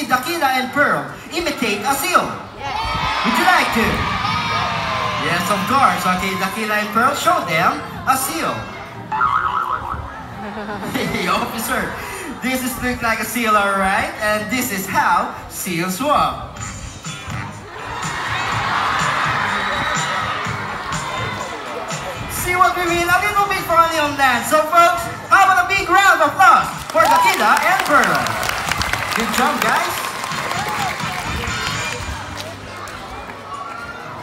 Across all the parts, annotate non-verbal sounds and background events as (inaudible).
see Dakila and Pearl imitate a seal. Would you like to? Yes, of course. Okay, Dakila and Pearl, show them a seal. (laughs) Hey, officer, this is look like a seal, alright? And this is how seals walk. See what we mean? A little bit funny on that. So folks, how about a big round of applause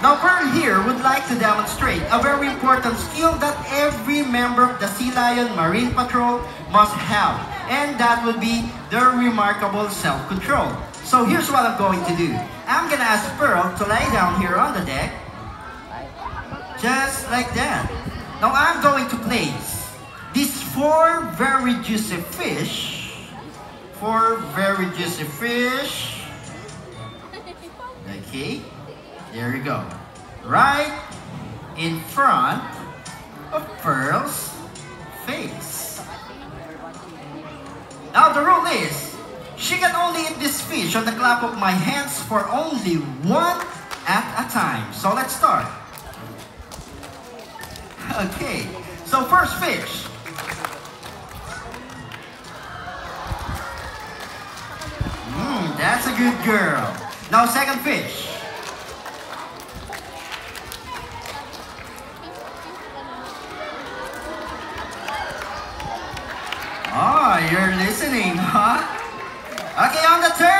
Now Pearl here would like to demonstrate a very important skill that every member of the Sea Lion Marine Patrol must have. And that would be their remarkable self-control. So here's what I'm going to do. I'm gonna ask Pearl to lay down here on the deck. Just like that. Now I'm going to place these four very juicy fish. Four very juicy fish. (laughs) Okay. There you go. Right in front of Pearl's face. Now the rule is, she can only eat this fish on the clap of my hands for only one at a time. So let's start. (laughs) Okay, so first fish. Mmm, that's a good girl. Now second fish. Oh, you're listening, huh? Okay, on the fish.